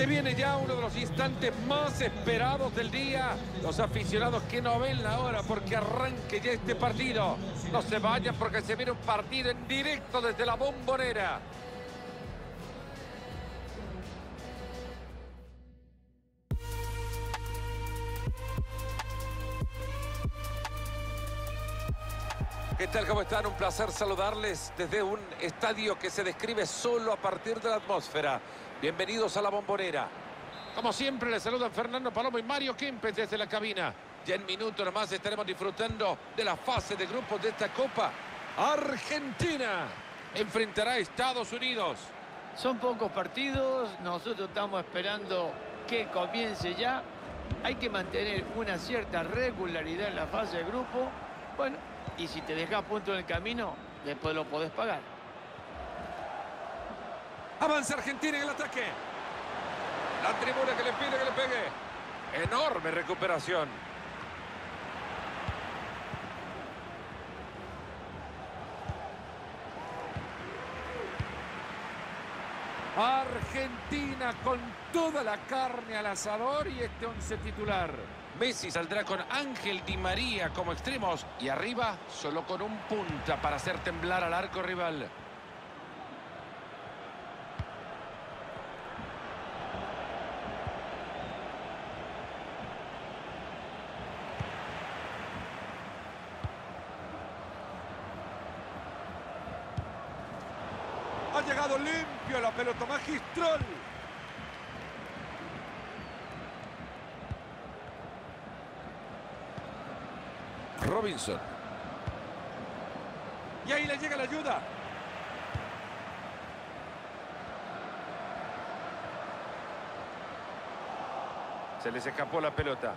Se viene ya uno de los instantes más esperados del día. Los aficionados que no ven la hora porque arranque ya este partido. No se vayan porque se viene un partido en directo desde la bombonera. ¿Qué tal? ¿Cómo están? Un placer saludarles desde un estadio que se describe solo a partir de la atmósfera. Bienvenidos a la bombonera. Como siempre, les saludan Fernando Palomo y Mario Kempes desde la cabina. Ya en minutos nomás estaremos disfrutando de la fase de grupos de esta Copa. Argentina enfrentará a Estados Unidos. Son pocos partidos, nosotros estamos esperando que comience ya. Hay que mantener una cierta regularidad en la fase de grupo. Bueno, y si te dejas punto en el camino, después lo podés pagar. Avanza Argentina en el ataque. La tribuna que le pide que le pegue. Enorme recuperación. Argentina con toda la carne al asador y este once titular. Messi saldrá con Ángel Di María como extremos y arriba solo con un punta para hacer temblar al arco rival. Ha llegado limpio la pelota magistral. Robinson. Y ahí le llega la ayuda. Se les escapó la pelota.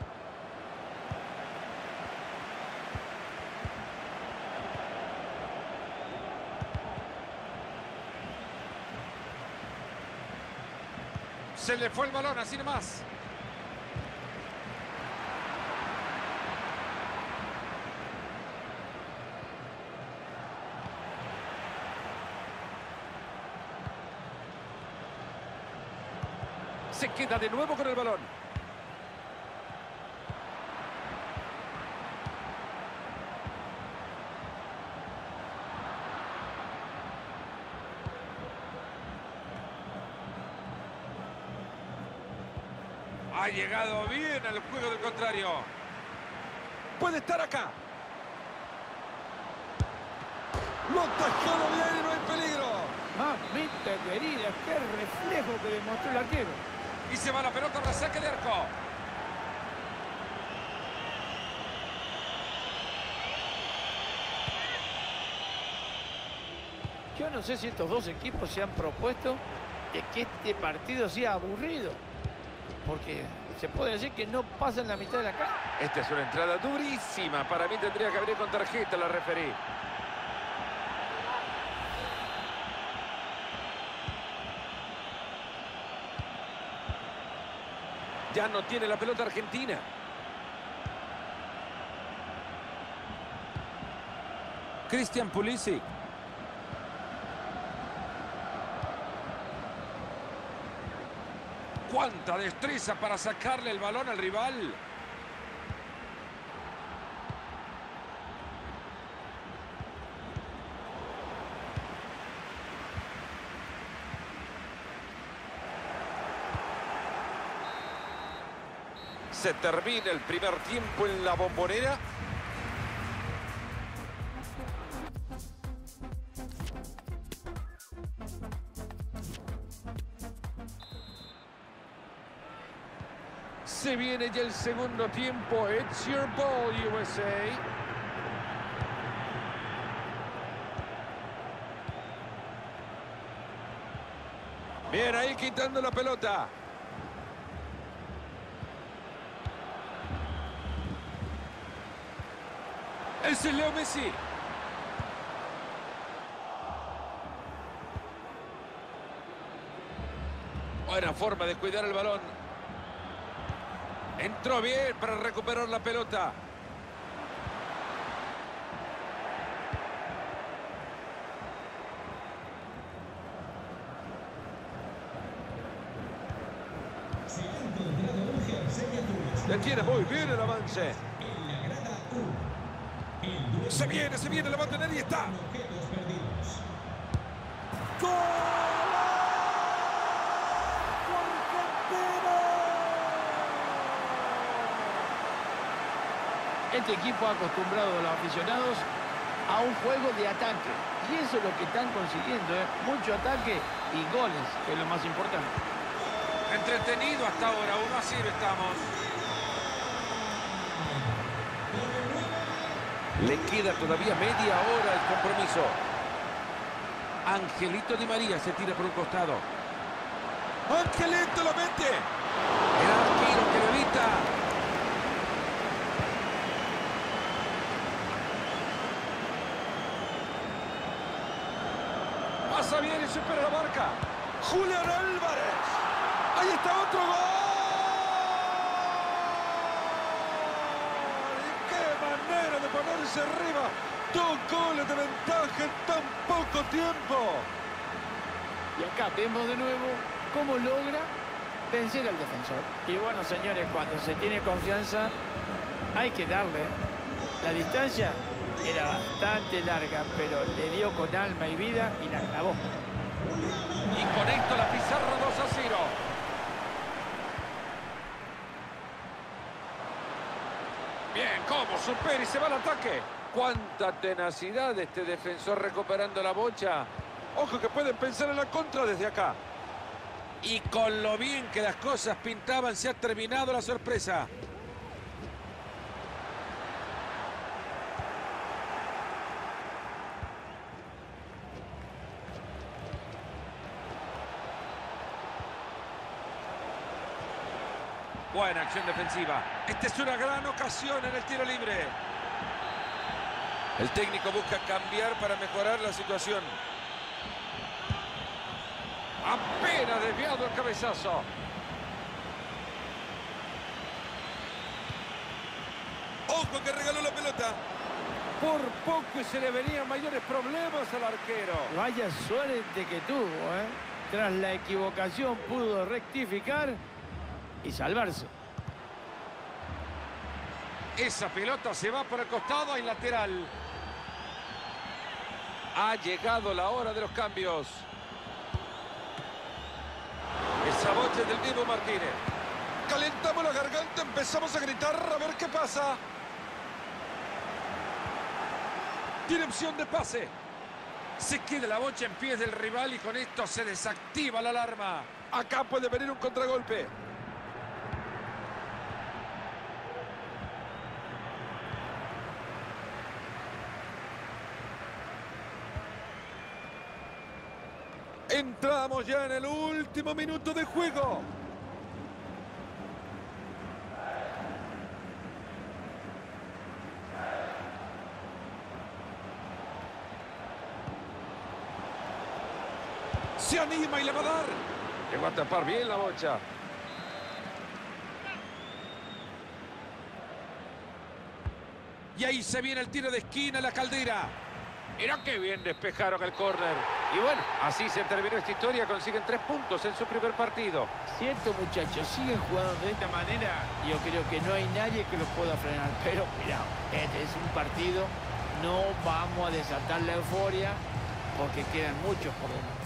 Se le fue el balón, así nomás. Queda de nuevo con el balón. Ha llegado bien al juego del contrario. Puede estar acá. Lo ha atajado bien y no hay peligro. Mamita querida, qué reflejo que demostró el arquero. Y se va la pelota para saque de arco. Yo no sé si estos dos equipos se han propuesto de que este partido sea aburrido. Porque se puede decir que no pasan la mitad de la cancha. Esta es una entrada durísima. Para mí tendría que abrir con tarjeta la referí. Ya no tiene la pelota Argentina. Christian Pulisic. ¡Cuánta destreza para sacarle el balón al rival! Se termina el primer tiempo en la bombonera. Se viene ya el segundo tiempo. It's your ball, USA. Bien, ahí quitando la pelota. Es Leo Messi. Buena forma de cuidar el balón. Entró bien para recuperar la pelota. Detiene muy bien el avance. Se viene, se viene, la va a tener y está. Este equipo ha acostumbrado a los aficionados a un juego de ataque. Y eso es lo que están consiguiendo, ¿eh? mucho ataque y goles, que es lo más importante. Entretenido hasta ahora, uno así estamos. Le queda todavía media hora el compromiso. Angelito Di María se tira por un costado. Angelito lo mete. El arquero que lo evita. Pasa bien y supera la marca. Julián Álvarez. Ahí está otro gol. Y qué manera arriba. Dos goles de ventaja en tan poco tiempo. Y acá vemos de nuevo cómo logra vencer al defensor. Y bueno, señores, cuando se tiene confianza hay que darle. La distancia era bastante larga, pero le dio con alma y vida y la clavó. Y conecta la pizarra 2 a 0. Bien, ¿cómo supera y se va al ataque? Cuánta tenacidad este defensor recuperando la bocha. Ojo que pueden pensar en la contra desde acá. Y con lo bien que las cosas pintaban, se ha terminado la sorpresa. Buena acción defensiva. Esta es una gran ocasión en el tiro libre. El técnico busca cambiar para mejorar la situación. Apenas desviado el cabezazo. Ojo que regaló la pelota. Por poco se le venían mayores problemas al arquero. Vaya suerte que tuvo, ¿eh? Tras la equivocación pudo rectificar y salvarse. Esa pelota se va por el costado y lateral. Ha llegado la hora de los cambios. Esa boche del Divo Martínez. Calentamos la garganta, empezamos a gritar a ver qué pasa. Tiene opción de pase. Se queda la bocha en pies del rival y con esto se desactiva la alarma. Acá puede venir un contragolpe. Entramos ya en el último minuto de juego. Se anima y le va a dar. Le va a tapar bien la bocha. Y ahí se viene el tiro de esquina, la caldera. Mira qué bien despejaron el córner. Y bueno, así se terminó esta historia. Consiguen tres puntos en su primer partido. Cierto, muchachos, siguen jugando de esta manera. Yo creo que no hay nadie que los pueda frenar. Pero mira, este es un partido. No vamos a desatar la euforia porque quedan muchos por delante.